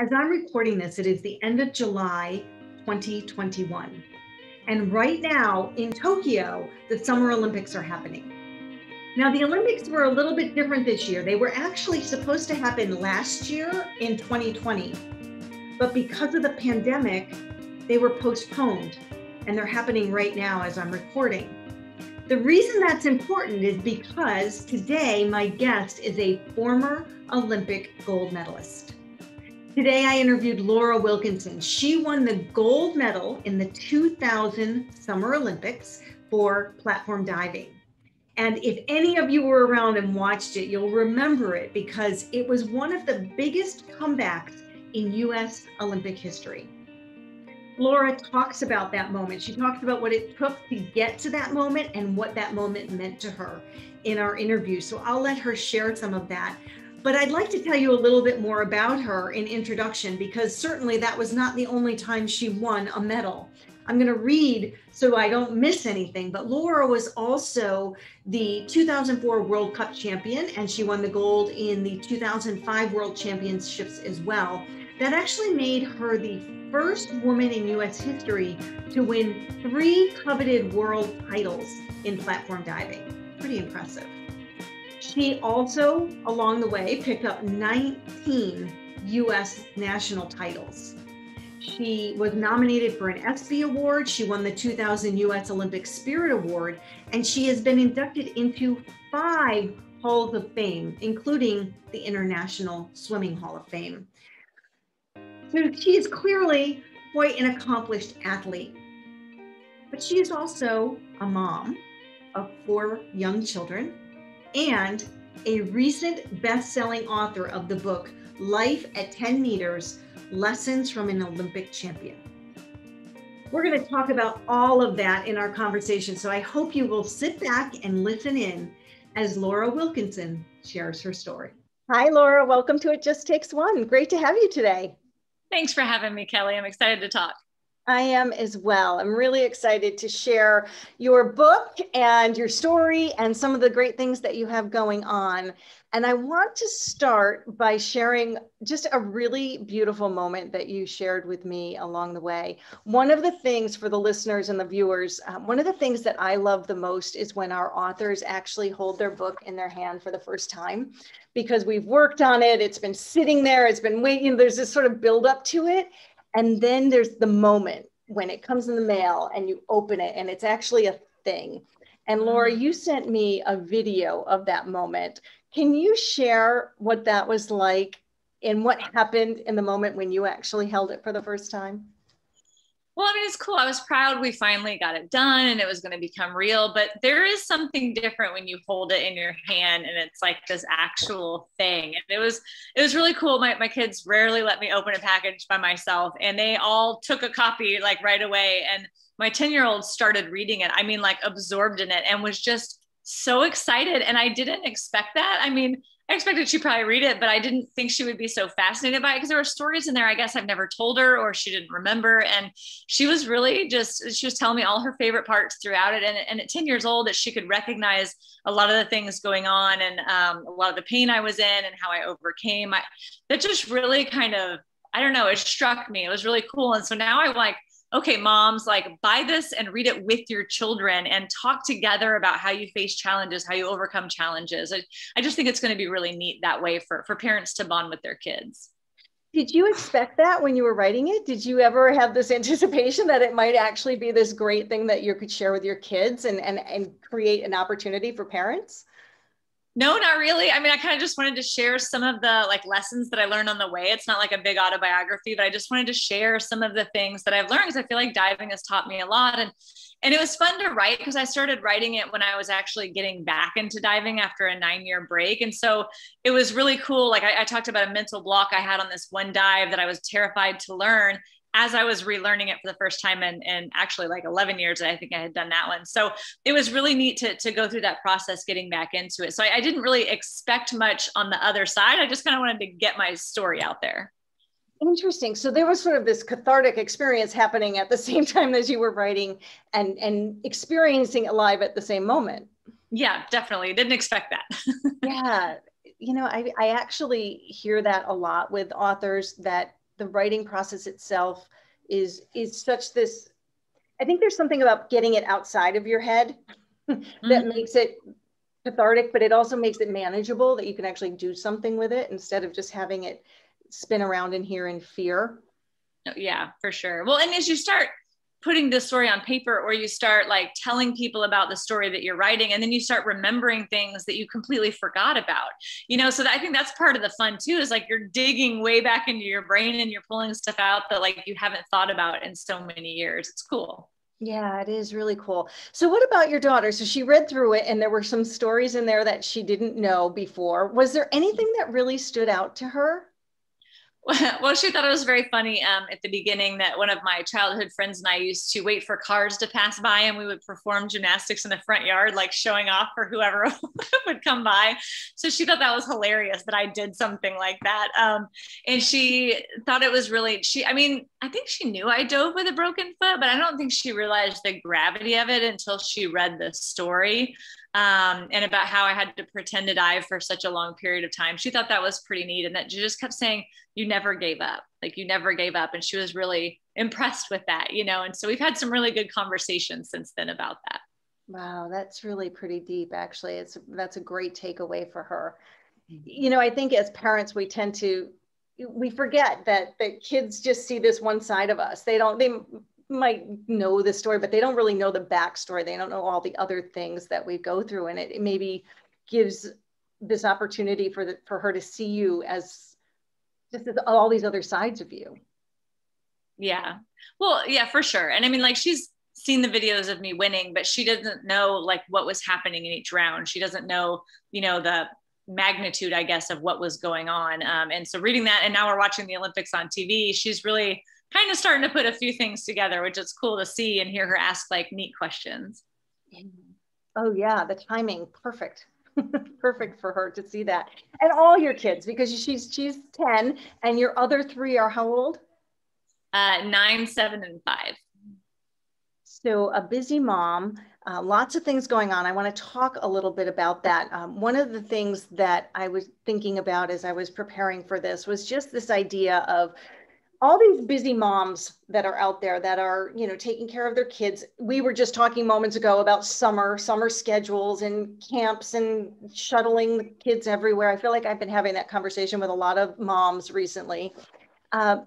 As I'm recording this, it is the end of July 2021. And right now in Tokyo, the Summer Olympics are happening. Now, the Olympics were a little bit different this year. They were actually supposed to happen last year in 2020. But because of the pandemic, they were postponed and they're happening right now as I'm recording. The reason that's important is because today my guest is a former Olympic gold medalist. Today I interviewed Laura Wilkinson. She won the gold medal in the 2000 Summer Olympics for platform diving. And if any of you were around and watched it, you'll remember it because it was one of the biggest comebacks in US Olympic history. Laura talks about that moment. She talks about what it took to get to that moment and what that moment meant to her in our interview. So I'll let her share some of that. But I'd like to tell you a little bit more about her in introduction because certainly that was not the only time she won a medal. I'm going to read so I don't miss anything. But Laura was also the 2004 World Cup champion, and she won the gold in the 2005 World Championships as well. That actually made her the first woman in US history to win three coveted world titles in platform diving. Pretty impressive. She also, along the way, picked up 19 US national titles. She was nominated for an ESPY Award. She won the 2000 US Olympic Spirit Award, and she has been inducted into five Halls of Fame, including the International Swimming Hall of Fame. So she is clearly quite an accomplished athlete. But she is also a mom of four young children and a recent best selling author of the book Life at 10 Meters Lessons from an Olympic Champion. We're going to talk about all of that in our conversation. So I hope you will sit back and listen in as Laura Wilkinson shares her story. Hi, Laura. Welcome to It Just Takes One. Great to have you today. Thanks for having me, Kelli. I'm excited to talk. I am as well. I'm really excited to share your book and your story and some of the great things that you have going on. And I want to start by sharing just a really beautiful moment that you shared with me along the way. One of the things for the listeners and the viewers, uh, one of the things that I love the most is when our authors actually hold their book in their hand for the first time because we've worked on it, it's been sitting there, it's been waiting, there's this sort of build up to it. And then there's the moment when it comes in the mail and you open it and it's actually a thing. And Laura, mm-hmm. you sent me a video of that moment. Can you share what that was like and what happened in the moment when you actually held it for the first time? Well, I mean, it's cool. I was proud we finally got it done and it was going to become real. But there is something different when you hold it in your hand and it's like this actual thing. And it was it was really cool. My my kids rarely let me open a package by myself, and they all took a copy like right away. And my 10 year old started reading it. I mean, like absorbed in it and was just so excited. And I didn't expect that. I mean, I expected she'd probably read it, but I didn't think she would be so fascinated by it because there were stories in there I guess I've never told her or she didn't remember. And she was really just, she was telling me all her favorite parts throughout it. And, and at 10 years old, that she could recognize a lot of the things going on and um, a lot of the pain I was in and how I overcame. I, that just really kind of, I don't know, it struck me. It was really cool. And so now I like, okay, moms, like buy this and read it with your children and talk together about how you face challenges, how you overcome challenges. I, I just think it's going to be really neat that way for, for parents to bond with their kids. Did you expect that when you were writing it? Did you ever have this anticipation that it might actually be this great thing that you could share with your kids and, and, and create an opportunity for parents? No, not really. I mean, I kind of just wanted to share some of the like lessons that I learned on the way. It's not like a big autobiography, but I just wanted to share some of the things that I've learned because I feel like diving has taught me a lot. And and it was fun to write because I started writing it when I was actually getting back into diving after a nine year break. And so it was really cool. Like I, I talked about a mental block I had on this one dive that I was terrified to learn as I was relearning it for the first time in, in actually like 11 years, I think I had done that one. So it was really neat to, to go through that process, getting back into it. So I, I didn't really expect much on the other side. I just kind of wanted to get my story out there. Interesting. So there was sort of this cathartic experience happening at the same time as you were writing and, and experiencing it live at the same moment. Yeah, definitely. Didn't expect that. yeah. You know, I, I actually hear that a lot with authors that the writing process itself is is such this i think there's something about getting it outside of your head that mm-hmm. makes it cathartic but it also makes it manageable that you can actually do something with it instead of just having it spin around in here in fear yeah for sure well and as you start putting this story on paper or you start like telling people about the story that you're writing and then you start remembering things that you completely forgot about you know so that, i think that's part of the fun too is like you're digging way back into your brain and you're pulling stuff out that like you haven't thought about in so many years it's cool yeah, it is really cool. So, what about your daughter? So, she read through it and there were some stories in there that she didn't know before. Was there anything that really stood out to her? well, she thought it was very funny um, at the beginning that one of my childhood friends and I used to wait for cars to pass by and we would perform gymnastics in the front yard, like showing off for whoever would come by. So she thought that was hilarious that I did something like that. Um, and she thought it was really, she, I mean, I think she knew I dove with a broken foot, but I don't think she realized the gravity of it until she read the story um, and about how I had to pretend to dive for such a long period of time. She thought that was pretty neat, and that she just kept saying, "You never gave up, like you never gave up," and she was really impressed with that, you know. And so we've had some really good conversations since then about that. Wow, that's really pretty deep. Actually, it's that's a great takeaway for her. You know, I think as parents, we tend to we forget that that kids just see this one side of us. They don't. They might know the story, but they don't really know the backstory. They don't know all the other things that we go through, and it, it maybe gives this opportunity for the, for her to see you as just as all these other sides of you. Yeah. Well, yeah, for sure. And I mean, like she's seen the videos of me winning, but she doesn't know like what was happening in each round. She doesn't know, you know, the magnitude, I guess, of what was going on. Um, and so reading that, and now we're watching the Olympics on TV. She's really kind of starting to put a few things together, which is cool to see and hear her ask like neat questions. Oh yeah, the timing perfect. perfect for her to see that. And all your kids because she's she's 10 and your other 3 are how old? Uh 9, 7 and 5. So a busy mom, uh, lots of things going on. I want to talk a little bit about that. Um, one of the things that I was thinking about as I was preparing for this was just this idea of all these busy moms that are out there that are you know taking care of their kids. We were just talking moments ago about summer summer schedules and camps and shuttling the kids everywhere. I feel like i've been having that conversation with a lot of moms recently. Uh,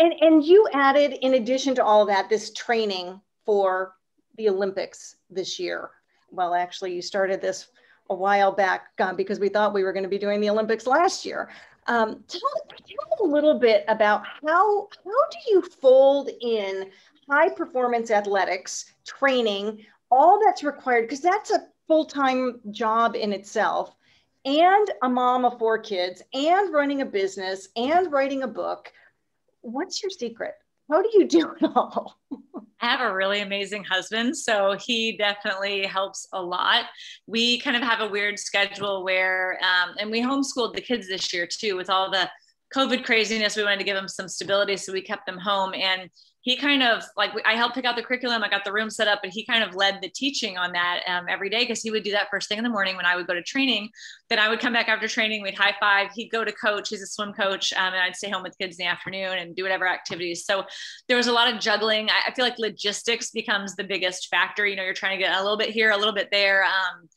and and you added in addition to all that this training for the olympics this year. Well actually you started this a while back because we thought we were going to be doing the olympics last year um, tell, tell a little bit about how, how do you fold in high performance athletics training, all that's required, because that's a full time job in itself, and a mom of four kids, and running a business, and writing a book. What's your secret? How do you do it all? I have a really amazing husband, so he definitely helps a lot. We kind of have a weird schedule where, um, and we homeschooled the kids this year too, with all the COVID craziness. We wanted to give them some stability, so we kept them home. And he kind of like I helped pick out the curriculum. I got the room set up, but he kind of led the teaching on that um, every day because he would do that first thing in the morning when I would go to training. Then I would come back after training. We'd high five. He'd go to coach. He's a swim coach, um, and I'd stay home with kids in the afternoon and do whatever activities. So there was a lot of juggling. I, I feel like logistics becomes the biggest factor. You know, you're trying to get a little bit here, a little bit there. Um,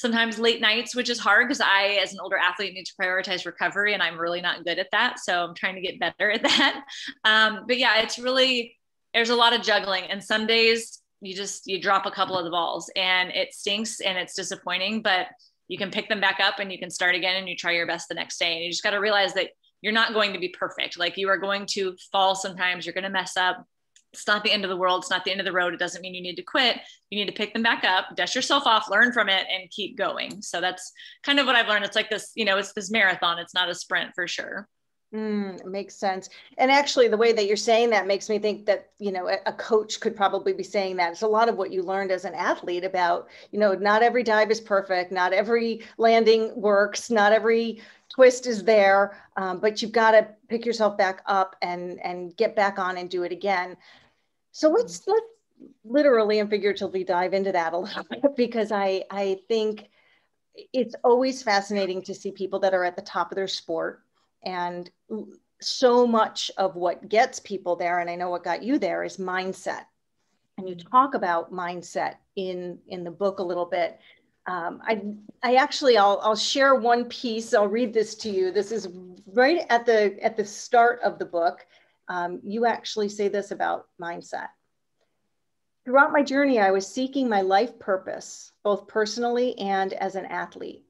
sometimes late nights, which is hard because I, as an older athlete, need to prioritize recovery and I'm really not good at that. So I'm trying to get better at that. Um, but yeah, it's really, there's a lot of juggling. And some days you just, you drop a couple of the balls and it stinks and it's disappointing, but you can pick them back up and you can start again and you try your best the next day. And you just got to realize that you're not going to be perfect. Like you are going to fall sometimes, you're going to mess up it's not the end of the world. It's not the end of the road. It doesn't mean you need to quit. You need to pick them back up, dust yourself off, learn from it, and keep going. So that's kind of what I've learned. It's like this, you know, it's this marathon. It's not a sprint for sure. Mm, makes sense. And actually, the way that you're saying that makes me think that, you know, a, coach could probably be saying that. It's a lot of what you learned as an athlete about, you know, not every dive is perfect, not every landing works, not every twist is there, um, but you've got to pick yourself back up and and get back on and do it again. So let's let's literally and figuratively dive into that a little bit because I I think it's always fascinating to see people that are at the top of their sport and so much of what gets people there, and I know what got you there, is mindset. And you talk about mindset in in the book a little bit. Um, I I actually I'll I'll share one piece. I'll read this to you. This is right at the at the start of the book. Um, you actually say this about mindset. Throughout my journey, I was seeking my life purpose, both personally and as an athlete.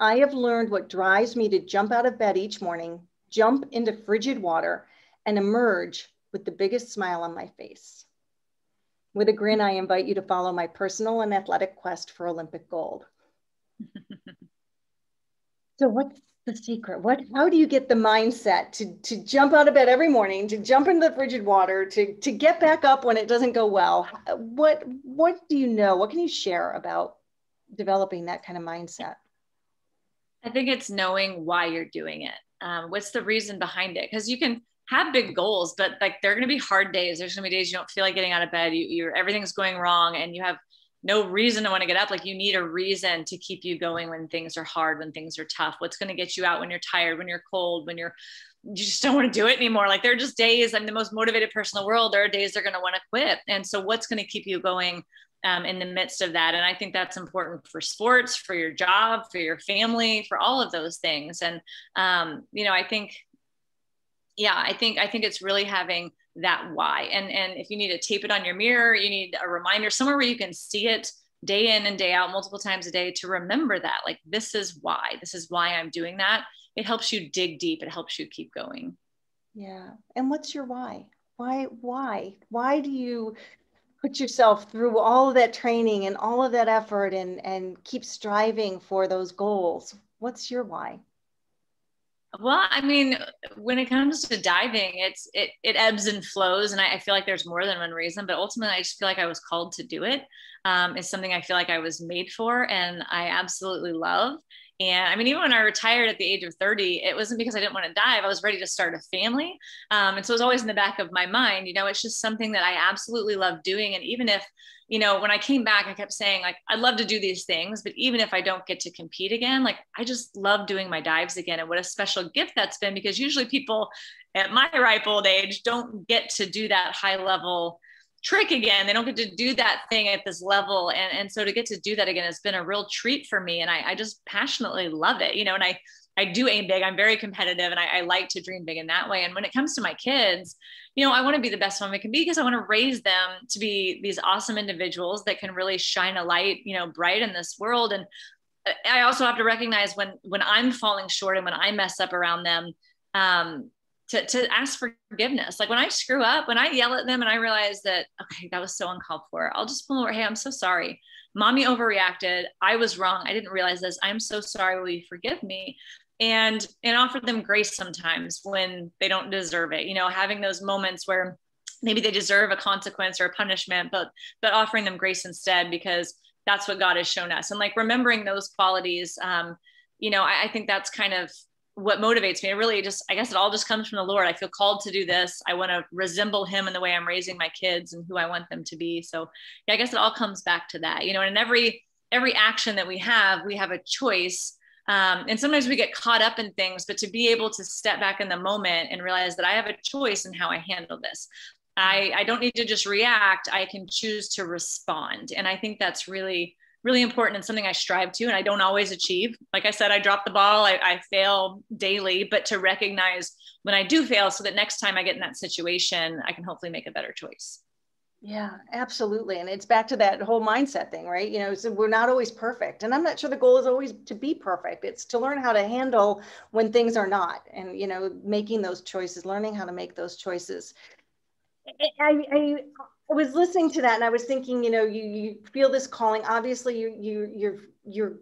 I have learned what drives me to jump out of bed each morning, jump into frigid water, and emerge with the biggest smile on my face. With a grin, I invite you to follow my personal and athletic quest for Olympic gold. so, what's the secret? What? How do you get the mindset to to jump out of bed every morning, to jump into the frigid water, to to get back up when it doesn't go well? What What do you know? What can you share about developing that kind of mindset? I think it's knowing why you're doing it. Um, what's the reason behind it? Because you can have big goals, but like there are going to be hard days. There's going to be days you don't feel like getting out of bed. You, you're everything's going wrong, and you have no reason to want to get up. Like you need a reason to keep you going when things are hard, when things are tough. What's going to get you out when you're tired, when you're cold, when you're you just don't want to do it anymore. Like there are just days. I'm the most motivated person in the world. There are days they're going to want to quit, and so what's going to keep you going? Um, in the midst of that. And I think that's important for sports, for your job, for your family, for all of those things. And, um, you know, I think yeah i think i think it's really having that why. And and if you need to tape it on your mirror you need a reminder somewhere where you can see it day in and day out multiple times a day to remember that like this is why this is why i'm doing that. It helps you dig deep. It helps you keep going. Yeah. And what's your why? Why why? Why do you put yourself through all of that training and all of that effort and and keep striving for those goals? What's your why well, I mean, when it comes to diving, it's it it ebbs and flows, and I, I, feel like there's more than one reason. But ultimately, I just feel like I was called to do it. Um, it's something I feel like I was made for, and I absolutely love. And I mean, even when I retired at the age of 30, it wasn't because I didn't want to dive. I was ready to start a family. Um, and so it was always in the back of my mind, you know, it's just something that I absolutely love doing. And even if, you know, when I came back, I kept saying, like, I'd love to do these things, but even if I don't get to compete again, like, I just love doing my dives again. And what a special gift that's been because usually people at my ripe old age don't get to do that high level trick again. They don't get to do that thing at this level. And, and so to get to do that again has been a real treat for me. And I, I just passionately love it, you know, and I, I do aim big. I'm very competitive and I, I, like to dream big in that way. And when it comes to my kids, you know, I want to be the best mom I can be because I want to raise them to be these awesome individuals that can really shine a light, you know, bright in this world. And I also have to recognize when when I'm falling short and when I mess up around them, um, to, to ask for forgiveness. Like when I screw up, when I yell at them and I realize that, okay, that was so uncalled for, I'll just pull over. Hey, I'm so sorry. Mommy overreacted. I was wrong. I didn't realize this. I'm so sorry. Will you forgive me? And and offer them grace sometimes when they don't deserve it. You know, having those moments where maybe they deserve a consequence or a punishment, but but offering them grace instead because that's what God has shown us. And like remembering those qualities, um, you know, I, I think that's kind of what motivates me. It really just, I guess it all just comes from the Lord. I feel called to do this. I want to resemble him in the way I'm raising my kids and who I want them to be. So yeah, I guess it all comes back to that, you know, and in every, every action that we have, we have a choice. Um, and sometimes we get caught up in things, but to be able to step back in the moment and realize that I have a choice in how I handle this. I, I don't need to just react. I can choose to respond. And I think that's really, really important and something I strive to and I don't always achieve. Like I said, I drop the ball, I, I, fail daily, but to recognize when I do fail so that next time I get in that situation, I can hopefully make a better choice. Yeah, absolutely. And it's back to that whole mindset thing, right? You know, so we're not always perfect. And I'm not sure the goal is always to be perfect. It's to learn how to handle when things are not and, you know, making those choices, learning how to make those choices. I, I I was listening to that and I was thinking, you know, you you feel this calling. Obviously, you you you're you're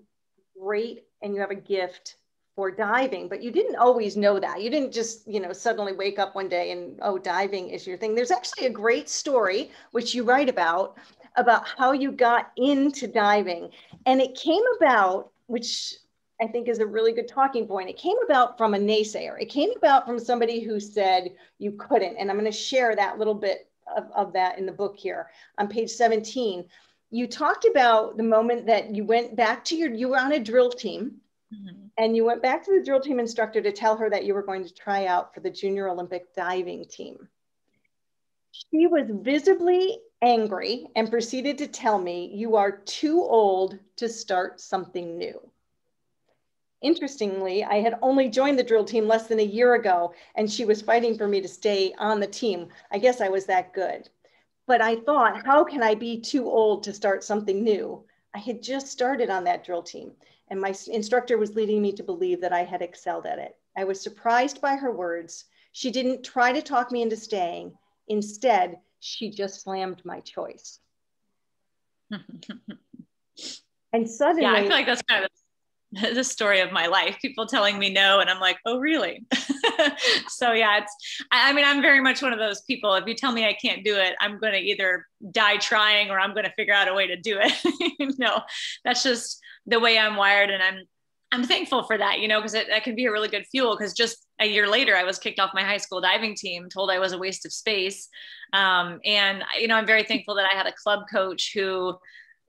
great and you have a gift for diving, but you didn't always know that. You didn't just, you know, suddenly wake up one day and oh, diving is your thing. There's actually a great story which you write about about how you got into diving. And it came about, which I think is a really good talking point. It came about from a naysayer. It came about from somebody who said you couldn't. And I'm going to share that little bit of, of that in the book here on page 17. You talked about the moment that you went back to your, you were on a drill team Mm-hmm. And you went back to the drill team instructor to tell her that you were going to try out for the Junior Olympic diving team. She was visibly angry and proceeded to tell me, You are too old to start something new. Interestingly, I had only joined the drill team less than a year ago, and she was fighting for me to stay on the team. I guess I was that good. But I thought, how can I be too old to start something new? I had just started on that drill team, and my instructor was leading me to believe that I had excelled at it. I was surprised by her words. She didn't try to talk me into staying. Instead, she just slammed my choice. and suddenly, yeah, I feel like that's kind of the story of my life people telling me no and i'm like oh really? So yeah it's I, mean i'm very much one of those people if you tell me i can't do it i'm going to either die trying or i'm going to figure out a way to do it. You know that's just the way i'm wired and i'm i'm thankful for that you know because that can be a really good fuel because just a year later i was kicked off my high school diving team told i was a waste of space. Um, and you know i'm very thankful that i had a club coach who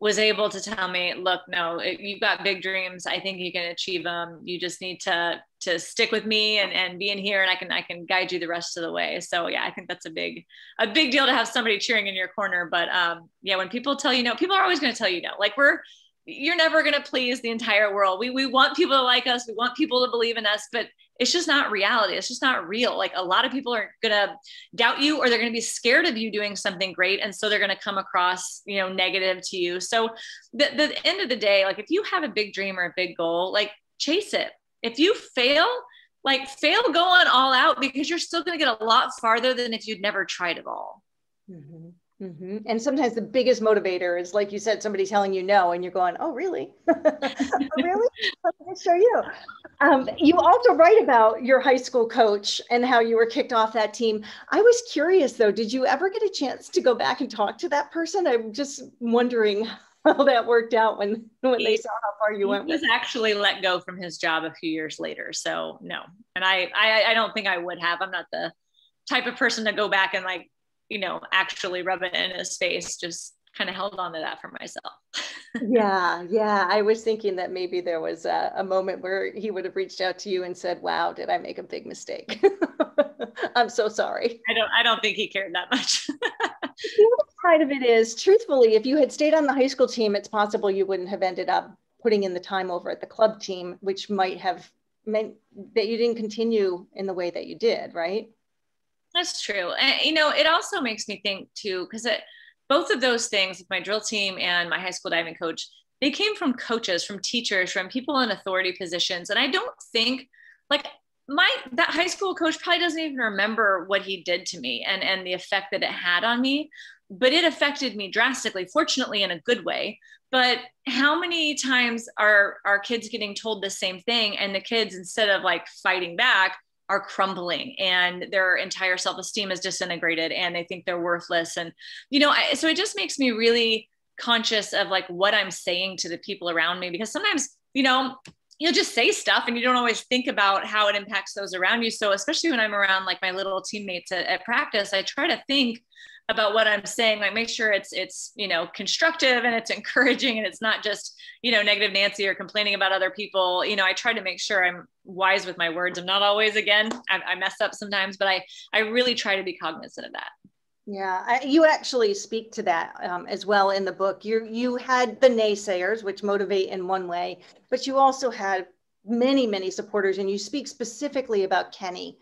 was able to tell me, look, no, you've got big dreams. I think you can achieve them. You just need to to stick with me and, and be in here and I can I can guide you the rest of the way. So yeah, I think that's a big a big deal to have somebody cheering in your corner. But um yeah, when people tell you no, people are always gonna tell you no. Like we're you're never going to please the entire world. We, we want people to like us. We want people to believe in us, but it's just not reality. It's just not real. Like a lot of people are going to doubt you or they're going to be scared of you doing something great. And so they're going to come across, you know, negative to you. So the, the end of the day, like if you have a big dream or a big goal, like chase it. If you fail, like fail going all out because you're still going to get a lot farther than if you'd never tried at all. Mm-hmm. Mm-hmm. And sometimes the biggest motivator is, like you said, somebody telling you no, and you're going, "Oh, really? oh, really? Let me show you." Um, you also write about your high school coach and how you were kicked off that team. I was curious, though, did you ever get a chance to go back and talk to that person? I'm just wondering how that worked out when when they saw how far you went. He was actually let go from his job a few years later, so no. And I, I, I don't think I would have. I'm not the type of person to go back and like you know, actually rub it in his face, just kind of held on to that for myself. yeah, yeah. I was thinking that maybe there was a, a, moment where he would have reached out to you and said, "Wow, did I make a big mistake? I'm so sorry." I don't. I don't think he cared that much. the other side of it is, truthfully, if you had stayed on the high school team, it's possible you wouldn't have ended up putting in the time over at the club team, which might have meant that you didn't continue in the way that you did, right? That's true. And, you know, it also makes me think too, because both of those things, my drill team and my high school diving coach, they came from coaches, from teachers, from people in authority positions. And I don't think like my that high school coach probably doesn't even remember what he did to me and and the effect that it had on me but it affected me drastically fortunately in a good way but how many times are our kids getting told the same thing and the kids instead of like fighting back are crumbling and their entire self-esteem is disintegrated and they think they're worthless. And you know I, so it just makes me really conscious of like what i'm saying to the people around me because sometimes you know you'll just say stuff and you don't always think about how it impacts those around you. So especially when i'm around like my little teammates at, at practice i try to think about what I'm saying, like make sure it's it's you know constructive and it's encouraging and it's not just you know negative Nancy or complaining about other people. You know, I try to make sure I'm wise with my words. I'm not always again. I, I mess up sometimes, but I I really try to be cognizant of that. Yeah, I, you actually speak to that um, as well in the book. You you had the naysayers, which motivate in one way, but you also had many many supporters, and you speak specifically about Kenny,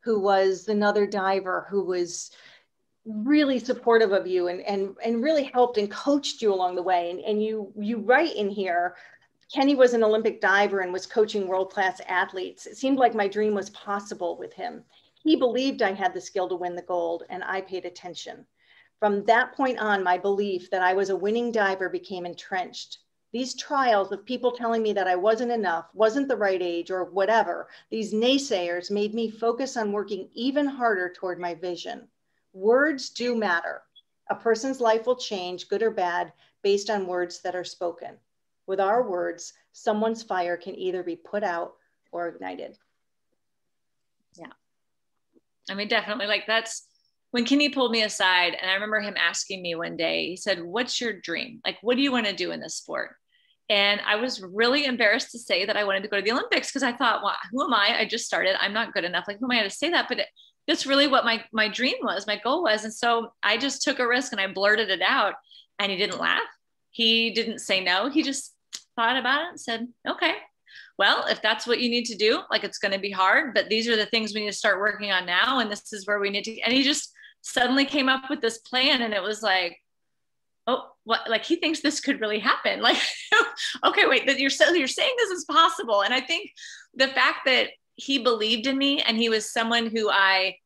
who was another diver who was really supportive of you and, and, and really helped and coached you along the way. And, and you, you write in here, Kenny was an Olympic diver and was coaching world-class athletes. It seemed like my dream was possible with him. He believed I had the skill to win the gold and I paid attention. From that point on, my belief that I was a winning diver became entrenched. These trials of people telling me that I wasn't enough, wasn't the right age, or whatever, these naysayers made me focus on working even harder toward my vision. Words do matter. A person's life will change, good or bad, based on words that are spoken. With our words, someone's fire can either be put out or ignited. Yeah. I mean, definitely. Like, that's when Kenny pulled me aside, and I remember him asking me one day, he said, What's your dream? Like, what do you want to do in this sport? And I was really embarrassed to say that I wanted to go to the Olympics because I thought, well, who am I? I just started. I'm not good enough. Like, who am I to say that? But it, that's really what my my dream was, my goal was. And so I just took a risk and I blurted it out. And he didn't laugh. He didn't say no. He just thought about it and said, okay, well, if that's what you need to do, like it's going to be hard, but these are the things we need to start working on now. And this is where we need to. And he just suddenly came up with this plan. And it was like, oh, what? Like he thinks this could really happen. Like, okay, wait, that you're so you're saying this is possible. And I think the fact that he believed in me and he was someone who I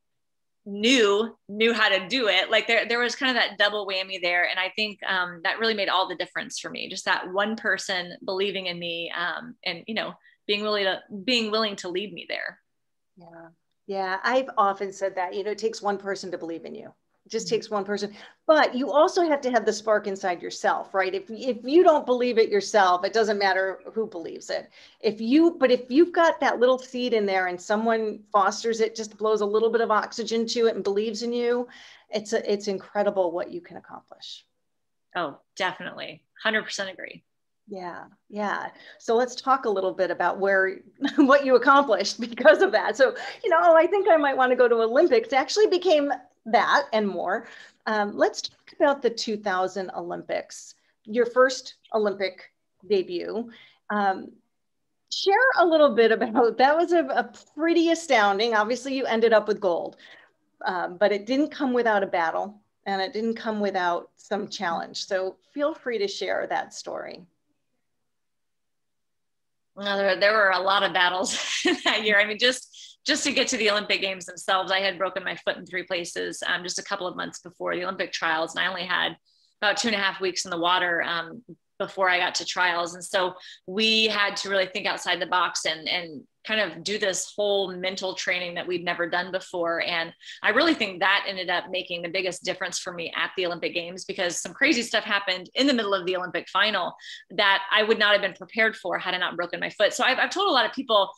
knew knew how to do it. Like there there was kind of that double whammy there. And i think um, that really made all the difference for me. Just that one person believing in me um, and you know being willing to being willing to lead me there. Yeah. Yeah. I've often said that you know it takes one person to believe in you just mm-hmm. takes one person but you also have to have the spark inside yourself right if, if you don't believe it yourself it doesn't matter who believes it if you but if you've got that little seed in there and someone fosters it just blows a little bit of oxygen to it and believes in you it's a, it's incredible what you can accomplish oh definitely 100% agree yeah, yeah. So let's talk a little bit about where what you accomplished because of that. So, you know, I think I might want to go to Olympics. It actually became that and more. Um, let's talk about the 2000 Olympics, your first Olympic debut. Um, share a little bit about that was a, a, pretty astounding. Obviously, you ended up with gold, um, but it didn't come without a battle and it didn't come without some challenge. So feel free to share that story. There, there were a lot of battles that year. I mean, just just to get to the Olympic Games themselves, I had broken my foot in three places um, just a couple of months before the Olympic trials, and I only had about two and a half weeks in the water um, before I got to trials. And so we had to really think outside the box and and kind of do this whole mental training that we'd never done before. And I really think that ended up making the biggest difference for me at the Olympic Games because some crazy stuff happened in the middle of the Olympic final that I would not have been prepared for had I not broken my foot. So I've, I've told a lot of people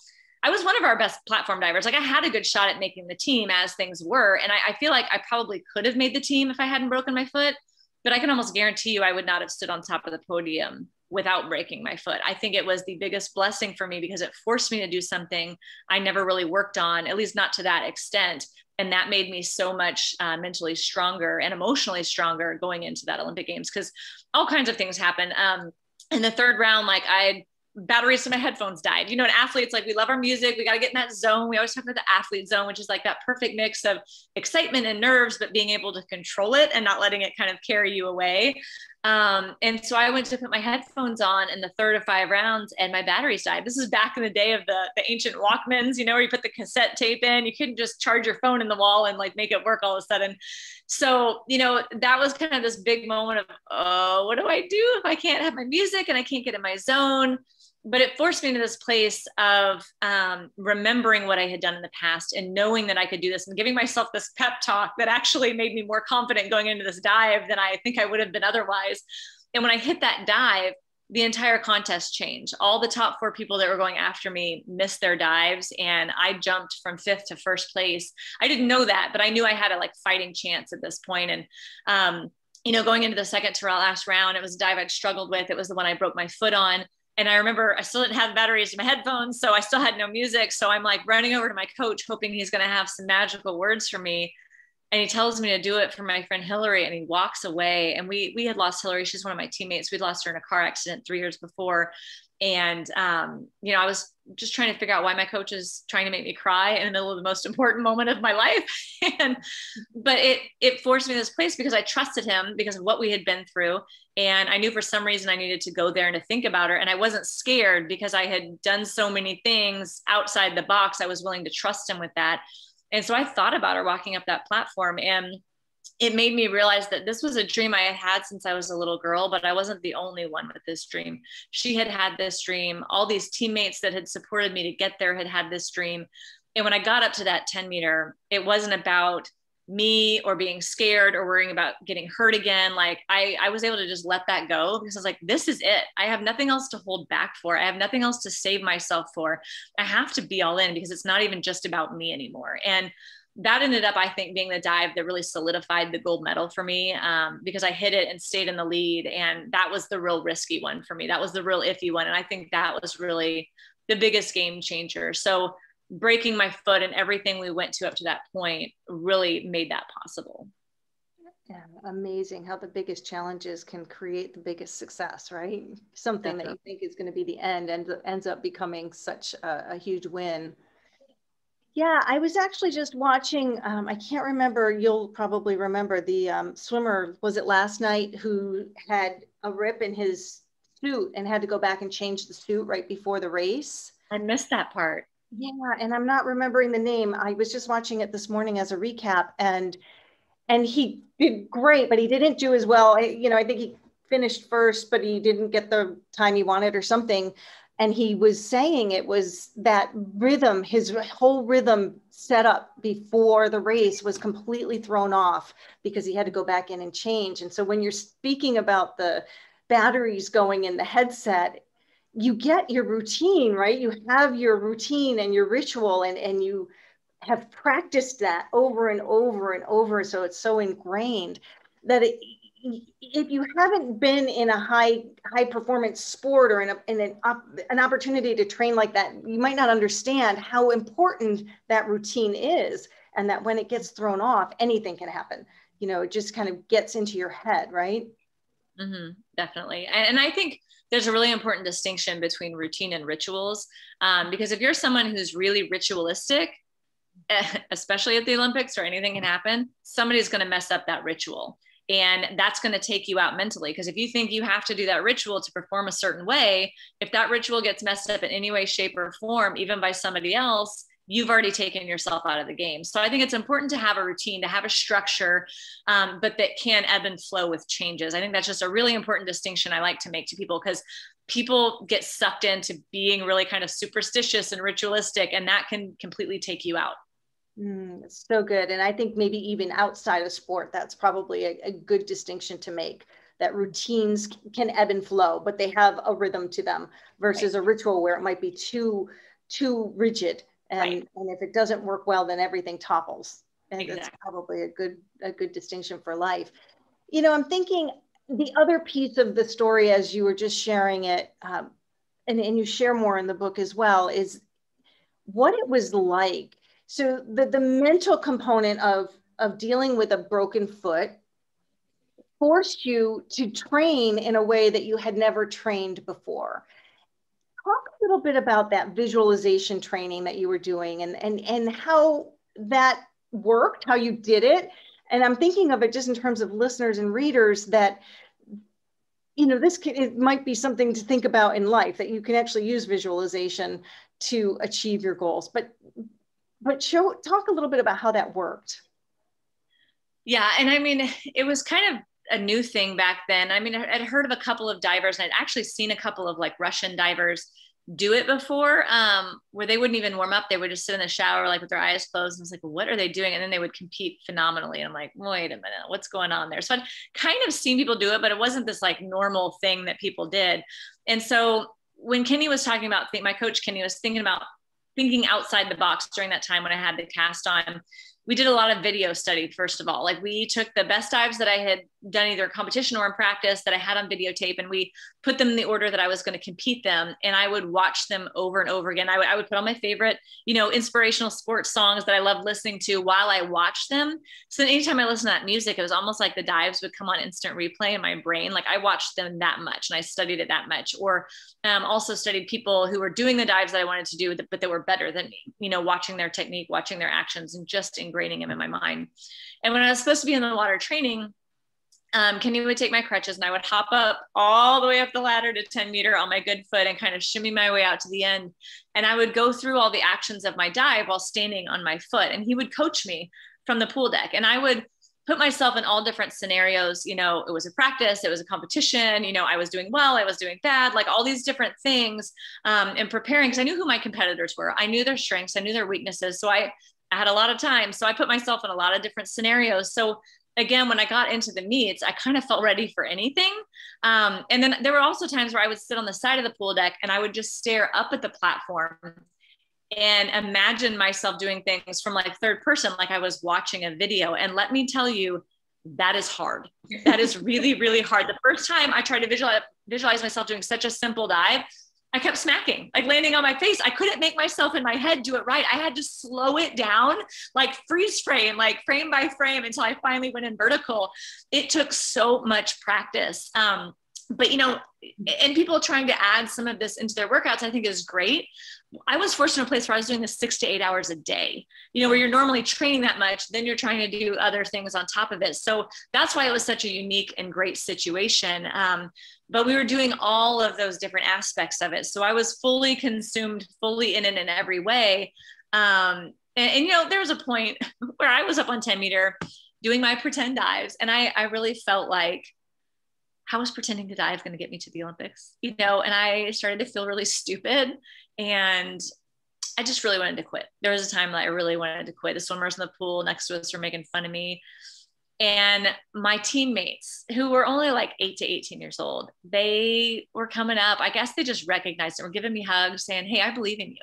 I was one of our best platform divers. Like I had a good shot at making the team as things were. And I, I, feel like I probably could have made the team if I hadn't broken my foot, but I can almost guarantee you I would not have stood on top of the podium without breaking my foot. I think it was the biggest blessing for me because it forced me to do something I never really worked on, at least not to that extent. And that made me so much uh, mentally stronger and emotionally stronger going into that Olympic Games because all kinds of things happen. Um, in the third round, like I batteries to my headphones died. You know, an athlete's like, we love our music. We got to get in that zone. We always talk about the athlete zone, which is like that perfect mix of excitement and nerves, but being able to control it and not letting it kind of carry you away. Um, and so I went to put my headphones on in the third of five rounds and my batteries died. This is back in the day of the, the ancient Walkmans, you know, where you put the cassette tape in, you couldn't just charge your phone in the wall and like make it work all of a sudden. So, you know, that was kind of this big moment of, oh, what do I do if I can't have my music and I can't get in my zone? But it forced me into this place of um, remembering what I had done in the past and knowing that I could do this and giving myself this pep talk that actually made me more confident going into this dive than I think I would have been otherwise. And when I hit that dive, the entire contest changed. All the top four people that were going after me missed their dives, and I jumped from fifth to first place. I didn't know that, but I knew I had a like fighting chance at this point. And um, you know, going into the second to last round, it was a dive I'd struggled with. It was the one I broke my foot on and I remember I still didn't have batteries in my headphones, so I still had no music. So I'm like running over to my coach, hoping he's going to have some magical words for me. And he tells me to do it for my friend Hilary, and he walks away. And we we had lost Hilary; she's one of my teammates. We'd lost her in a car accident three years before, and um, you know I was just trying to figure out why my coach is trying to make me cry in the middle of the most important moment of my life. and but it it forced me to this place because I trusted him because of what we had been through. And I knew for some reason I needed to go there and to think about her. And I wasn't scared because I had done so many things outside the box. I was willing to trust him with that. And so I thought about her walking up that platform. And it made me realize that this was a dream I had had since I was a little girl, but I wasn't the only one with this dream. She had had this dream. All these teammates that had supported me to get there had had this dream. And when I got up to that 10 meter, it wasn't about me or being scared or worrying about getting hurt again. Like I, I was able to just let that go because I was like, this is it. I have nothing else to hold back for. I have nothing else to save myself for. I have to be all in because it's not even just about me anymore. And that ended up, I think, being the dive that really solidified the gold medal for me um, because I hit it and stayed in the lead. And that was the real risky one for me. That was the real iffy one. And I think that was really the biggest game changer. So breaking my foot and everything we went to up to that point really made that possible. Yeah, amazing how the biggest challenges can create the biggest success, right? Something Definitely. that you think is going to be the end and ends up becoming such a, a huge win. Yeah, I was actually just watching. Um, I can't remember. You'll probably remember the um, swimmer. Was it last night who had a rip in his suit and had to go back and change the suit right before the race? I missed that part. Yeah, and I'm not remembering the name. I was just watching it this morning as a recap, and and he did great, but he didn't do as well. You know, I think he finished first, but he didn't get the time he wanted or something and he was saying it was that rhythm his whole rhythm set up before the race was completely thrown off because he had to go back in and change. And so when you're speaking about the batteries going in the headset you get your routine right? You have your routine and your ritual and and you have practiced that over and over and over. So it's so ingrained that it, if you haven't been in a high high performance sport or in, a, in an, op, an opportunity to train like that you might not understand how important that routine is and that when it gets thrown off anything can happen. You know it just kind of gets into your head right? Mm-hmm, definitely. And, and, i think there's a really important distinction between routine and rituals um, because if you're someone who's really ritualistic especially at the olympics or anything can happen somebody's going to mess up that ritual and that's going to take you out mentally. Because if you think you have to do that ritual to perform a certain way, if that ritual gets messed up in any way, shape, or form, even by somebody else, you've already taken yourself out of the game. So I think it's important to have a routine, to have a structure, um, but that can ebb and flow with changes. I think that's just a really important distinction I like to make to people because people get sucked into being really kind of superstitious and ritualistic, and that can completely take you out. Mm, so good. And I think maybe even outside of sport, that's probably a, a, good distinction to make that routines can ebb and flow, but they have a rhythm to them versus right. a ritual where it might be too, too rigid. And, right. and if it doesn't work well, then everything topples. And exactly. that's probably a good, a good distinction for life. You know, I'm thinking the other piece of the story as you were just sharing it, um, and, and you share more in the book as well, is what it was like so the, the mental component of, of dealing with a broken foot forced you to train in a way that you had never trained before. Talk a little bit about that visualization training that you were doing and, and, and how that worked, how you did it. And I'm thinking of it just in terms of listeners and readers that you know this can, it might be something to think about in life that you can actually use visualization to achieve your goals but but show talk a little bit about how that worked. Yeah and i mean it was kind of a new thing back then. I mean i'd heard of a couple of divers and i'd actually seen a couple of like russian divers do it before um, where they wouldn't even warm up. They would just sit in the shower like with their eyes closed and it's like what are they doing? And then they would compete phenomenally. And i'm like wait a minute what's going on there? So i'd kind of seen people do it but it wasn't this like normal thing that people did. And so when kenny was talking about my coach kenny was thinking about thinking outside the box during that time when I had the cast on we did a lot of video study first of all. Like we took the best dives that i had done either in competition or in practice that i had on videotape and we put them in the order that i was going to compete them and i would watch them over and over again. I, w- I would put on my favorite you know inspirational sports songs that i love listening to while i watched them. So anytime i listened to that music it was almost like the dives would come on instant replay in my brain. Like i watched them that much and i studied it that much. Or um, also studied people who were doing the dives that i wanted to do but that were better than me you know watching their technique watching their actions and just in ingraining him in my mind. And when I was supposed to be in the water training, um, Kenny would take my crutches and I would hop up all the way up the ladder to 10 meter on my good foot and kind of shimmy my way out to the end. And I would go through all the actions of my dive while standing on my foot. And he would coach me from the pool deck. And I would put myself in all different scenarios. You know, it was a practice, it was a competition, you know, I was doing well, I was doing bad, like all these different things um, and preparing because I knew who my competitors were. I knew their strengths, I knew their weaknesses. So I I had a lot of time. So I put myself in a lot of different scenarios. So again, when I got into the meets, I kind of felt ready for anything. Um, and then there were also times where I would sit on the side of the pool deck and I would just stare up at the platform and imagine myself doing things from like third person, like I was watching a video. And let me tell you, that is hard. That is really, really hard. The first time I tried to visualize, visualize myself doing such a simple dive, I kept smacking, like landing on my face. I couldn't make myself in my head do it right. I had to slow it down, like freeze frame, like frame by frame until I finally went in vertical. It took so much practice. Um, but you know, and people trying to add some of this into their workouts, I think is great. I was forced in a place where I was doing this six to eight hours a day, you know, where you're normally training that much, then you're trying to do other things on top of it. So that's why it was such a unique and great situation. Um, but we were doing all of those different aspects of it. So I was fully consumed, fully in it in every way. Um, and, and, you know, there was a point where I was up on 10 meter doing my pretend dives, and I, I really felt like, how was pretending to dive going to get me to the Olympics? You know, and I started to feel really stupid and I just really wanted to quit. There was a time that I really wanted to quit. The swimmers in the pool next to us were making fun of me. And my teammates, who were only like eight to 18 years old, they were coming up. I guess they just recognized it, were giving me hugs, saying, Hey, I believe in you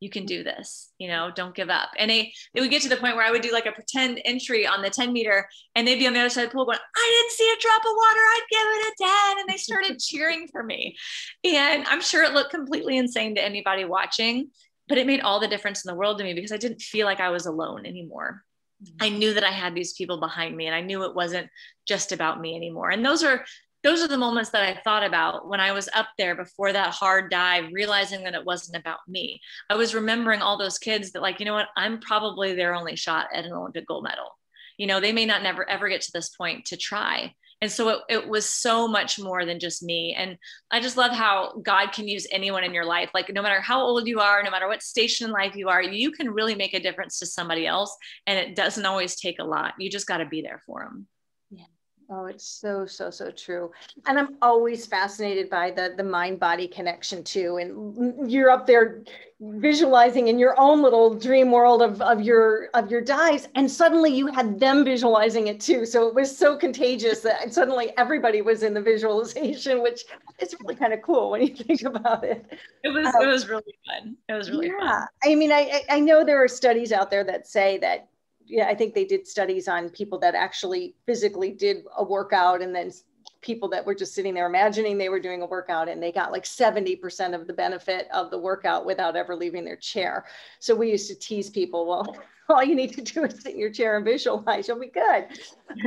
you can do this you know don't give up. And they, they would get to the point where i would do like a pretend entry on the 10 meter and they'd be on the other side of the pool going i didn't see a drop of water. I'd give it a 10 and they started cheering for me. And i'm sure it looked completely insane to anybody watching but it made all the difference in the world to me because i didn't feel like i was alone anymore. Mm-hmm. I knew that I had these people behind me and I knew it wasn't just about me anymore. And those are those are the moments that I thought about when I was up there before that hard dive, realizing that it wasn't about me. I was remembering all those kids that, like, you know what, I'm probably their only shot at an Olympic gold medal. You know, they may not never ever get to this point to try. And so it, it was so much more than just me. And I just love how God can use anyone in your life. Like, no matter how old you are, no matter what station in life you are, you can really make a difference to somebody else. And it doesn't always take a lot. You just got to be there for them. Oh, it's so, so, so true. And I'm always fascinated by the, the mind body connection too. And you're up there visualizing in your own little dream world of, of your of your dives and suddenly you had them visualizing it too so it was so contagious that suddenly everybody was in the visualization which is really kind of cool when you think about it it was um, it was really fun it was really yeah. fun i mean I, I know there are studies out there that say that yeah, I think they did studies on people that actually physically did a workout and then people that were just sitting there imagining they were doing a workout and they got like 70% of the benefit of the workout without ever leaving their chair. So we used to tease people, well, all you need to do is sit in your chair and visualize, you'll be good.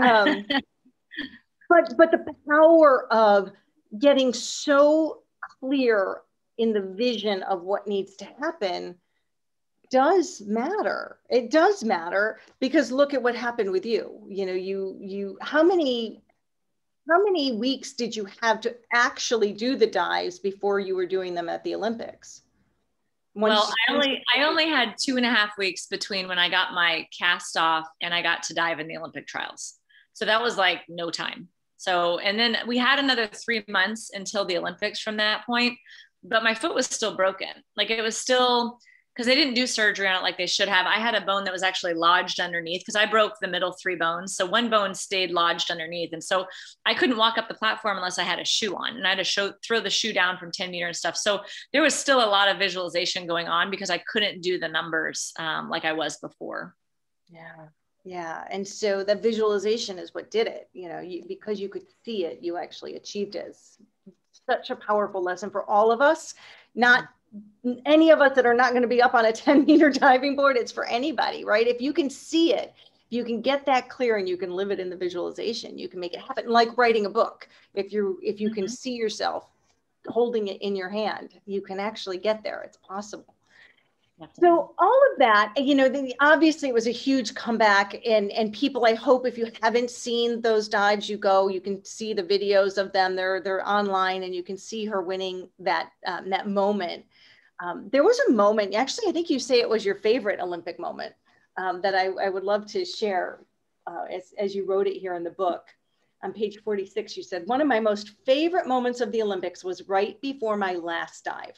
Um, but but the power of getting so clear in the vision of what needs to happen does matter. It does matter because look at what happened with you. You know, you you how many how many weeks did you have to actually do the dives before you were doing them at the Olympics? Once well, I only I only had two and a half weeks between when I got my cast off and I got to dive in the Olympic trials. So that was like no time. So and then we had another three months until the Olympics from that point. But my foot was still broken. Like it was still because they didn't do surgery on it like they should have. I had a bone that was actually lodged underneath because I broke the middle three bones. So one bone stayed lodged underneath. And so I couldn't walk up the platform unless I had a shoe on and I had to show, throw the shoe down from 10 meter and stuff. So there was still a lot of visualization going on because I couldn't do the numbers um, like I was before. Yeah. Yeah. And so the visualization is what did it, you know, you, because you could see it, you actually achieved it. It's such a powerful lesson for all of us, not any of us that are not going to be up on a 10 meter diving board, it's for anybody, right? If you can see it, you can get that clear and you can live it in the visualization, you can make it happen like writing a book. If you if you can mm-hmm. see yourself holding it in your hand, you can actually get there. It's possible. So all of that, you know, the, obviously it was a huge comeback, and and people. I hope if you haven't seen those dives, you go. You can see the videos of them. They're they're online, and you can see her winning that um, that moment. Um, there was a moment, actually, I think you say it was your favorite Olympic moment um, that I, I, would love to share uh, as, as you wrote it here in the book. On page 46, you said, one of my most favorite moments of the Olympics was right before my last dive.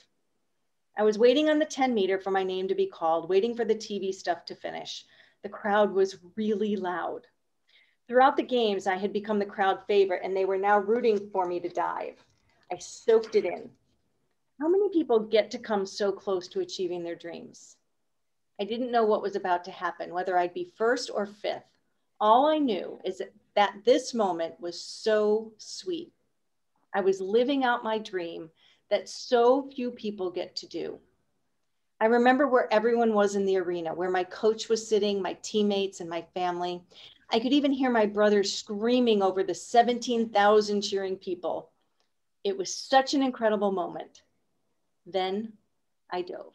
I was waiting on the 10 meter for my name to be called, waiting for the TV stuff to finish. The crowd was really loud. Throughout the games, I had become the crowd favorite and they were now rooting for me to dive. I soaked it in. How many people get to come so close to achieving their dreams? I didn't know what was about to happen, whether I'd be first or fifth. All I knew is that, that this moment was so sweet. I was living out my dream that so few people get to do. I remember where everyone was in the arena, where my coach was sitting, my teammates, and my family. I could even hear my brother screaming over the 17,000 cheering people. It was such an incredible moment. Then I dove.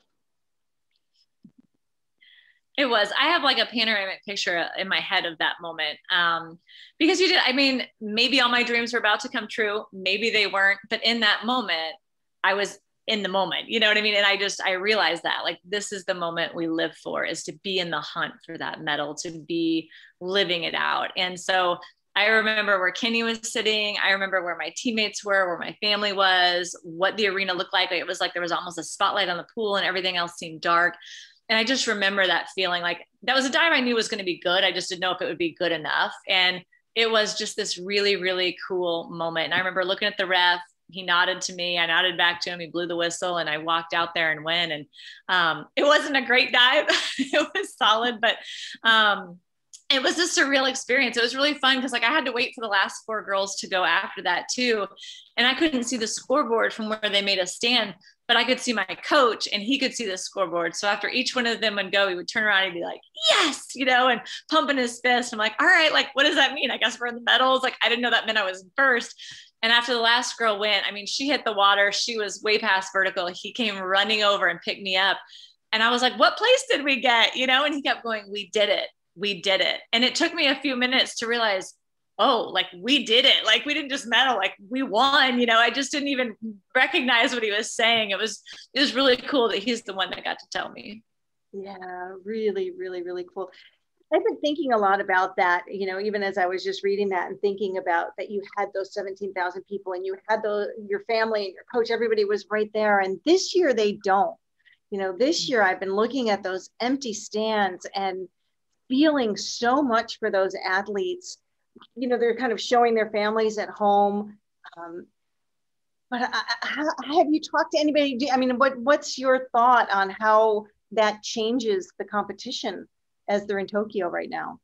It was. I have like a panoramic picture in my head of that moment. Um, because you did, I mean, maybe all my dreams were about to come true, maybe they weren't, but in that moment, I was in the moment. You know what I mean? And I just I realized that like this is the moment we live for is to be in the hunt for that medal, to be living it out. And so I remember where Kenny was sitting. I remember where my teammates were, where my family was, what the arena looked like. It was like there was almost a spotlight on the pool and everything else seemed dark. And I just remember that feeling like that was a dive I knew was going to be good. I just didn't know if it would be good enough. And it was just this really, really cool moment. And I remember looking at the ref, he nodded to me. I nodded back to him. He blew the whistle, and I walked out there and went. And um, it wasn't a great dive; it was solid, but um, it was a surreal experience. It was really fun because like I had to wait for the last four girls to go after that too, and I couldn't see the scoreboard from where they made us stand, but I could see my coach and he could see the scoreboard. So after each one of them would go, he would turn around and be like, "Yes," you know, and pumping his fist. I'm like, "All right, like what does that mean? I guess we're in the medals." Like I didn't know that meant I was first. And after the last girl went, I mean, she hit the water. She was way past vertical. He came running over and picked me up. And I was like, what place did we get? You know, and he kept going, we did it. We did it. And it took me a few minutes to realize, oh, like we did it. Like we didn't just medal, like we won. You know, I just didn't even recognize what he was saying. It was, it was really cool that he's the one that got to tell me. Yeah, really, really, really cool. I've been thinking a lot about that, you know, even as I was just reading that and thinking about that you had those 17,000 people and you had the, your family and your coach, everybody was right there. And this year they don't. You know, this year I've been looking at those empty stands and feeling so much for those athletes. You know, they're kind of showing their families at home. Um, but I, I, have you talked to anybody? I mean, what what's your thought on how that changes the competition as they're in Tokyo right now?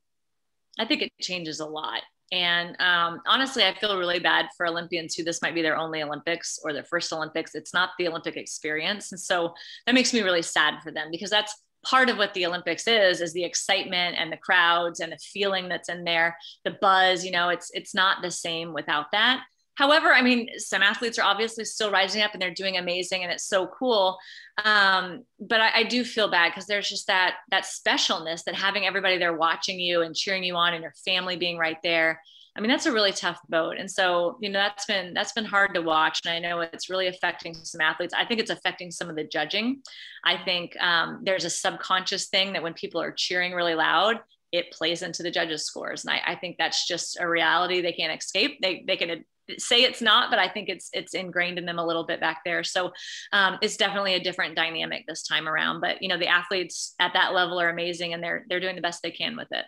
I think it changes a lot. And um, honestly, I feel really bad for Olympians who this might be their only Olympics or their first Olympics. It's not the Olympic experience. And so that makes me really sad for them because that's part of what the Olympics is, is the excitement and the crowds and the feeling that's in there, the buzz, you know, it's, it's not the same without that. However, I mean, some athletes are obviously still rising up and they're doing amazing, and it's so cool. Um, but I, I, do feel bad because there's just that that specialness that having everybody there watching you and cheering you on, and your family being right there. I mean, that's a really tough boat, and so you know that's been that's been hard to watch, and I know it's really affecting some athletes. I think it's affecting some of the judging. I think um, there's a subconscious thing that when people are cheering really loud, it plays into the judges' scores, and I, I think that's just a reality they can't escape. They they can say it's not, but I think it's it's ingrained in them a little bit back there. So um, it's definitely a different dynamic this time around. But you know, the athletes at that level are amazing, and they're they're doing the best they can with it.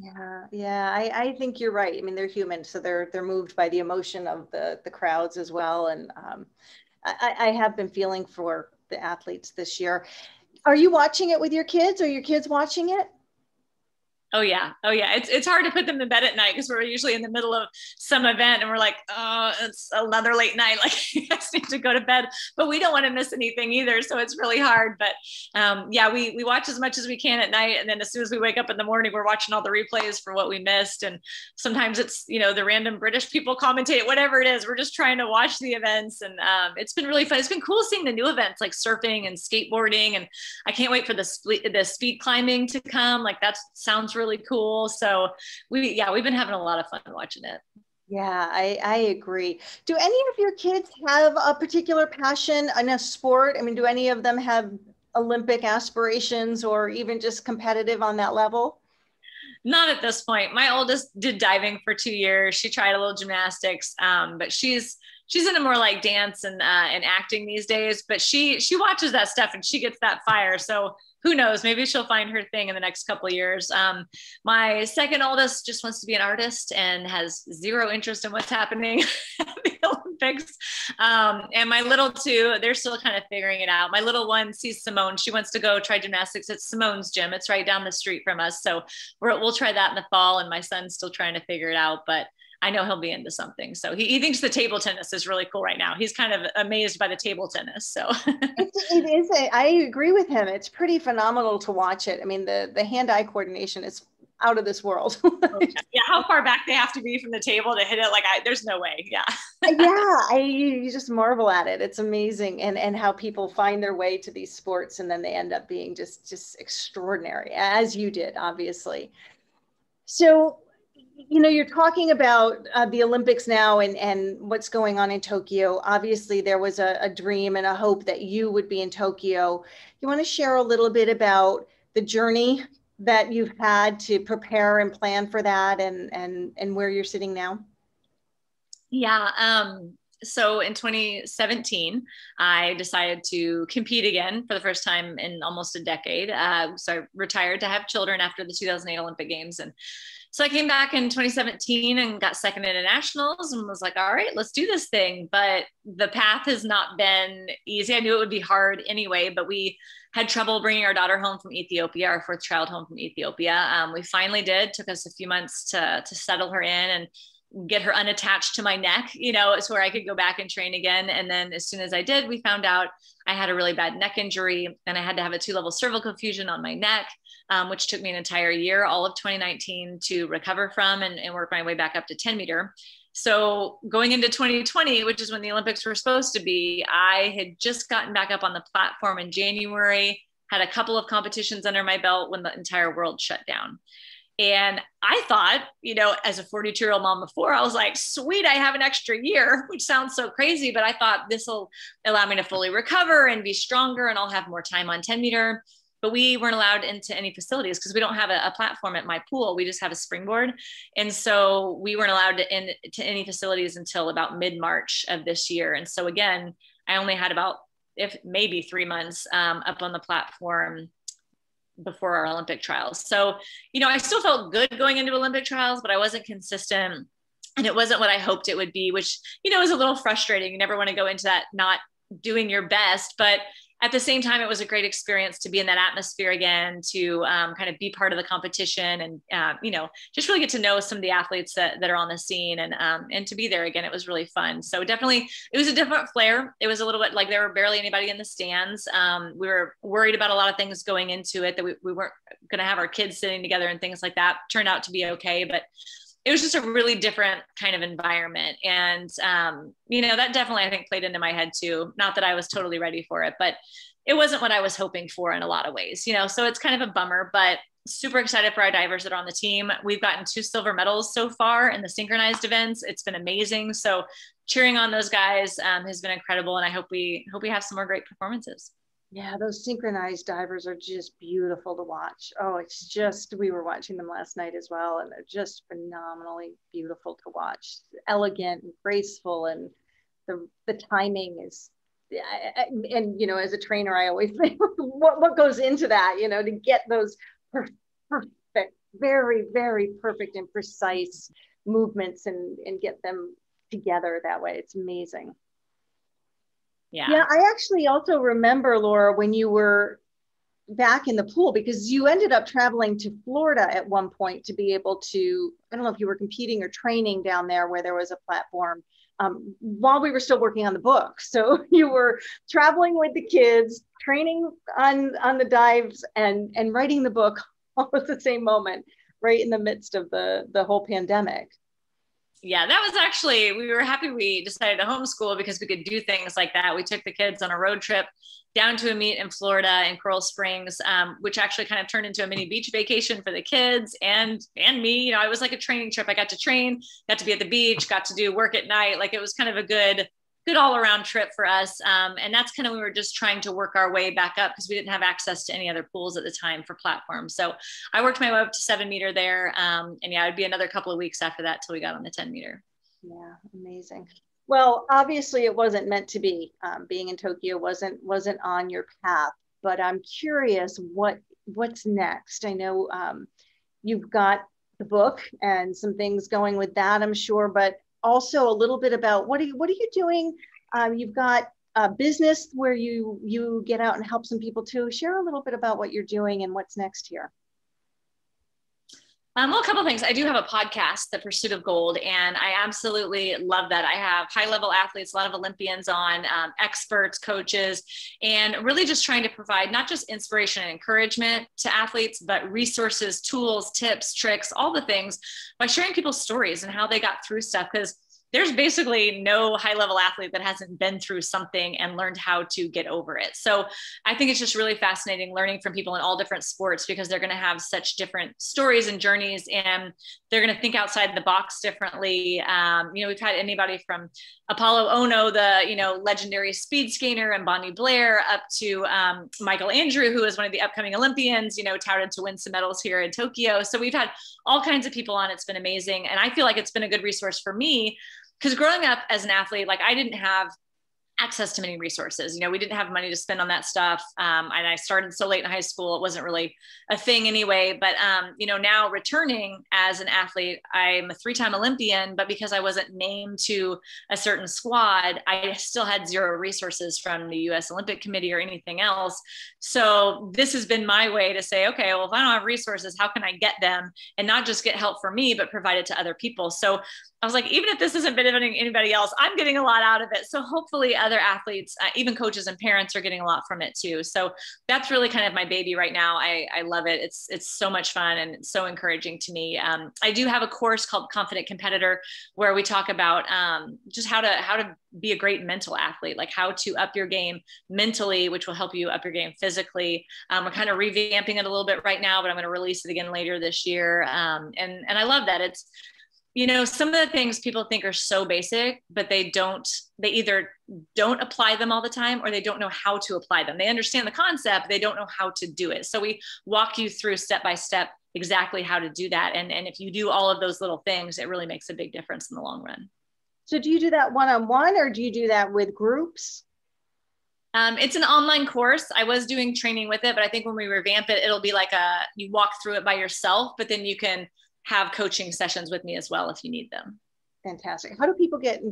Yeah, yeah, I, I think you're right. I mean, they're human, so they're they're moved by the emotion of the the crowds as well. And um, I, I have been feeling for the athletes this year. Are you watching it with your kids? Are your kids watching it? Oh yeah, oh yeah. It's it's hard to put them to bed at night because we're usually in the middle of some event and we're like, oh, it's another late night. Like you guys need to go to bed, but we don't want to miss anything either. So it's really hard. But um, yeah, we we watch as much as we can at night, and then as soon as we wake up in the morning, we're watching all the replays for what we missed. And sometimes it's you know the random British people commentate, whatever it is. We're just trying to watch the events, and um, it's been really fun. It's been cool seeing the new events like surfing and skateboarding, and I can't wait for the split the speed climbing to come. Like that sounds. Really really cool. So we, yeah, we've been having a lot of fun watching it. Yeah, I, I agree. Do any of your kids have a particular passion in a sport? I mean, do any of them have Olympic aspirations or even just competitive on that level? Not at this point. My oldest did diving for two years. She tried a little gymnastics, um, but she's she's into more like dance and uh, and acting these days. But she she watches that stuff and she gets that fire. So who knows? Maybe she'll find her thing in the next couple years. Um, my second oldest just wants to be an artist and has zero interest in what's happening at the Olympics. Um, and my little two, they're still kind of figuring it out. My little one sees Simone. She wants to go try gymnastics at Simone's gym. It's right down the street from us. So we will try that in the fall. And my son's still trying to figure it out. But I know he'll be into something. So he, he thinks the table tennis is really cool right now. He's kind of amazed by the table tennis. So it, it is. A, I agree with him. It's pretty phenomenal to watch it. I mean, the the hand eye coordination is out of this world. yeah, how far back they have to be from the table to hit it? Like, I, there's no way. Yeah. Uh, yeah, I you just marvel at it. It's amazing, and and how people find their way to these sports, and then they end up being just just extraordinary, as you did, obviously. So you know, you're talking about uh, the Olympics now and, and what's going on in Tokyo. Obviously, there was a, a dream and a hope that you would be in Tokyo. You want to share a little bit about the journey that you've had to prepare and plan for that and, and, and where you're sitting now? Yeah. Um, so in 2017, I decided to compete again for the first time in almost a decade. Uh, so I retired to have children after the 2008 Olympic Games. And so I came back in 2017 and got second in nationals and was like, all right, let's do this thing. But the path has not been easy. I knew it would be hard anyway, but we had trouble bringing our daughter home from Ethiopia, our fourth child home from Ethiopia. Um, we finally did. Took us a few months to to settle her in and get her unattached to my neck, you know, it's where I could go back and train again. And then as soon as I did, we found out I had a really bad neck injury and I had to have a two level cervical fusion on my neck um, which took me an entire year, all of 2019 to recover from and, and work my way back up to 10 meter. So going into 2020, which is when the Olympics were supposed to be, I had just gotten back up on the platform in January, had a couple of competitions under my belt when the entire world shut down. And I thought, you know, as a 42 year old mom before, I was like, sweet, I have an extra year, which sounds so crazy, but I thought this will allow me to fully recover and be stronger and I'll have more time on 10 meter but we weren't allowed into any facilities because we don't have a, a, platform at my pool. We just have a springboard. And so we weren't allowed to in to any facilities until about mid-March of this year. And so again, I only had about if maybe three months um, up on the platform before our Olympic trials. So, you know, I still felt good going into Olympic trials, but I wasn't consistent and it wasn't what I hoped it would be, which, you know, is a little frustrating. You never want to go into that not doing your best, but at the same time, it was a great experience to be in that atmosphere again, to um, kind of be part of the competition, and uh, you know, just really get to know some of the athletes that, that are on the scene, and um, and to be there again, it was really fun. So definitely, it was a different flair. It was a little bit like there were barely anybody in the stands. Um, we were worried about a lot of things going into it that we, we weren't going to have our kids sitting together and things like that. Turned out to be okay, but it was just a really different kind of environment. And um, you know that definitely i think played into my head too. Not that i was totally ready for it but it wasn't what i was hoping for in a lot of ways you know? So it's kind of a bummer but super excited for our divers that are on the team. We've gotten two silver medals so far in the synchronized events. It's been amazing. So cheering on those guys um, has been incredible and i hope we hope we have some more great performances yeah, those synchronized divers are just beautiful to watch. Oh, it's just, we were watching them last night as well, and they're just phenomenally beautiful to watch. Elegant and graceful, and the, the timing is, and, you know, as a trainer, I always think, what, what goes into that, you know, to get those perfect, very, very perfect and precise movements and, and get them together that way. It's amazing. Yeah. Yeah. I actually also remember, Laura, when you were back in the pool because you ended up traveling to Florida at one point to be able to, I don't know if you were competing or training down there where there was a platform um, while we were still working on the book. So you were traveling with the kids, training on, on the dives and, and writing the book all at the same moment, right in the midst of the, the whole pandemic yeah, that was actually, we were happy we decided to homeschool because we could do things like that. We took the kids on a road trip down to a meet in Florida in Coral Springs, um, which actually kind of turned into a mini beach vacation for the kids and and me. You know, it was like a training trip. I got to train, got to be at the beach, got to do work at night. Like it was kind of a good good all around trip for us. Um, and that's kind of, we were just trying to work our way back up because we didn't have access to any other pools at the time for platforms. So I worked my way up to seven meter there. Um, and yeah, it'd be another couple of weeks after that till we got on the 10 meter. Yeah, amazing. Well, obviously it wasn't meant to be. Um, being in Tokyo wasn't wasn't on your path. But I'm curious what what's next. I know um, you've got the book and some things going with that. I'm sure, but also a little bit about what are you, what are you doing? Um, you've got a business where you you get out and help some people too. Share a little bit about what you're doing and what's next here. Um, well, a couple things. I do have a podcast, The Pursuit of Gold, and I absolutely love that. I have high level athletes, a lot of Olympians on, um, experts, coaches, and really just trying to provide not just inspiration and encouragement to athletes, but resources, tools, tips, tricks, all the things by sharing people's stories and how they got through stuff. Because there's basically no high level athlete that hasn't been through something and learned how to get over it. So I think it's just really fascinating learning from people in all different sports because they're going to have such different stories and journeys and they're going to think outside the box differently. Um, you know, we've had anybody from Apollo Ohno, the, you know, legendary speed skater and Bonnie Blair up to um, Michael Andrew, who is one of the upcoming Olympians, you know, touted to win some medals here in Tokyo. So we've had all kinds of people on. It's been amazing. And I feel like it's been a good resource for me because growing up as an athlete, like I didn't have access to many resources. You know, we didn't have money to spend on that stuff. Um, and I started so late in high school, it wasn't really a thing anyway. But, um, you know, now returning as an athlete, I'm a three time Olympian, but because I wasn't named to a certain squad, I still had zero resources from the US Olympic Committee or anything else. So this has been my way to say, okay, well, if I don't have resources, how can I get them and not just get help for me, but provide it to other people? So I was like, even if this isn't benefiting anybody else, I'm getting a lot out of it. So hopefully, other athletes, uh, even coaches and parents, are getting a lot from it too. So that's really kind of my baby right now. I, I love it. It's it's so much fun and so encouraging to me. Um, I do have a course called Confident Competitor where we talk about um, just how to how to be a great mental athlete, like how to up your game mentally, which will help you up your game physically. Um, we're kind of revamping it a little bit right now, but I'm going to release it again later this year. Um, and and I love that it's you know some of the things people think are so basic but they don't they either don't apply them all the time or they don't know how to apply them. They understand the concept they don't know how to do it. So we walk you through step by step exactly how to do that. And and if you do all of those little things it really makes a big difference in the long run. So do you do that one-on-one or do you do that with groups? Um, it's an online course. I was doing training with it, but I think when we revamp it, it'll be like a you walk through it by yourself, but then you can have coaching sessions with me as well if you need them. Fantastic. How do people get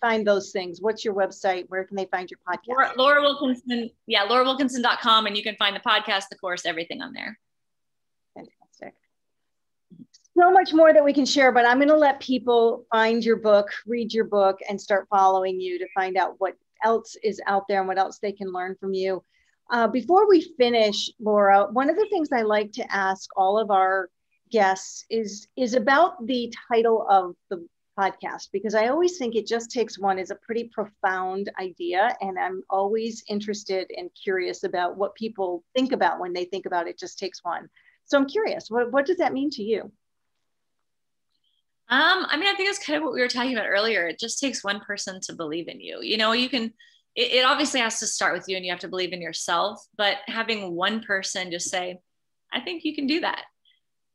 find those things? What's your website? Where can they find your podcast? Laura, Laura Wilkinson. Yeah, laurawilkinson.com. And you can find the podcast, the course, everything on there. Fantastic. So much more that we can share, but I'm going to let people find your book, read your book, and start following you to find out what else is out there and what else they can learn from you. Uh, before we finish, Laura, one of the things I like to ask all of our guests is is about the title of the podcast because I always think it just takes one is a pretty profound idea and I'm always interested and curious about what people think about when they think about it just takes one. So I'm curious, what, what does that mean to you? Um, I mean, I think it's kind of what we were talking about earlier. It just takes one person to believe in you. You know, you can it, it obviously has to start with you and you have to believe in yourself, but having one person just say, I think you can do that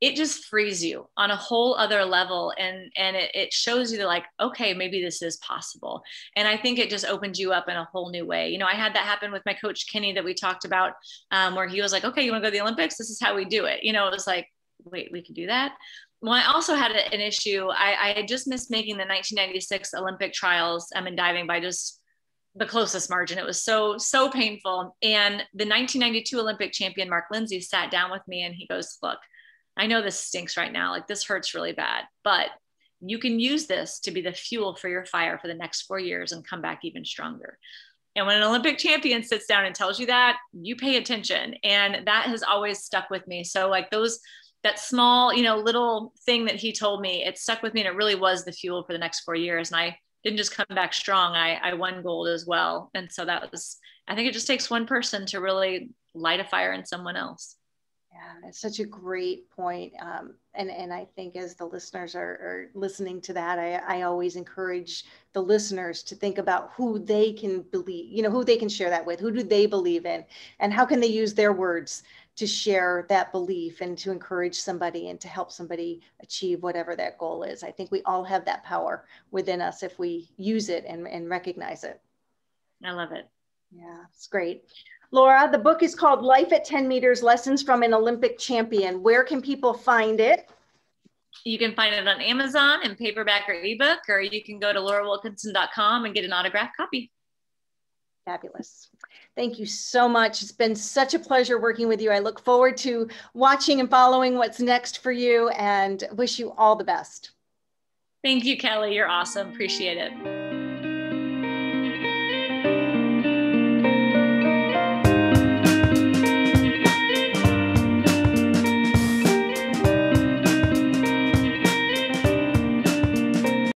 it just frees you on a whole other level and and it, it shows you that like okay maybe this is possible. And i think it just opens you up in a whole new way. You know i had that happen with my coach kenny that we talked about um, where he was like okay you want to go to the olympics? This is how we do it. You know it was like wait we can do that? Well i also had an issue. I, I had just missed making the 1996 olympic trials um, in diving by just the closest margin. It was so, so painful. And the 1992 Olympic champion, Mark Lenzi, sat down with me and he goes, Look, I know this stinks right now. Like this hurts really bad, but you can use this to be the fuel for your fire for the next four years and come back even stronger. And when an Olympic champion sits down and tells you that, you pay attention. And that has always stuck with me. So, like those, that small, you know, little thing that he told me, it stuck with me and it really was the fuel for the next four years. And I didn't just come back strong, I, I won gold as well. And so that was, I think it just takes one person to really light a fire in someone else. Yeah, it's such a great point. Um, and, and I think as the listeners are, are listening to that, I, I always encourage the listeners to think about who they can believe, you know, who they can share that with, who do they believe in, and how can they use their words to share that belief and to encourage somebody and to help somebody achieve whatever that goal is. I think we all have that power within us if we use it and, and recognize it. I love it. Yeah, it's great. Laura, the book is called Life at 10 Meters Lessons from an Olympic Champion. Where can people find it? you can find it on Amazon in paperback or ebook, or you can go to laurawilkinson.com and get an autographed copy. Fabulous. Thank you so much. It's been such a pleasure working with you. I look forward to watching and following what's next for you and wish you all the best. Thank you, Kelli. You're awesome. Appreciate it.